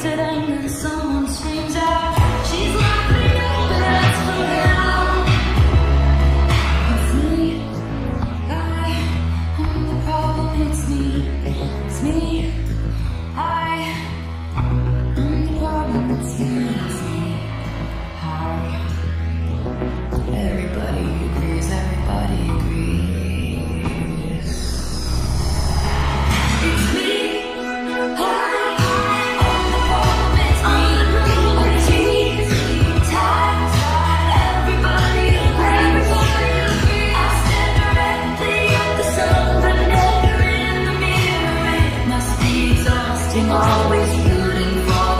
Considering the always rooting for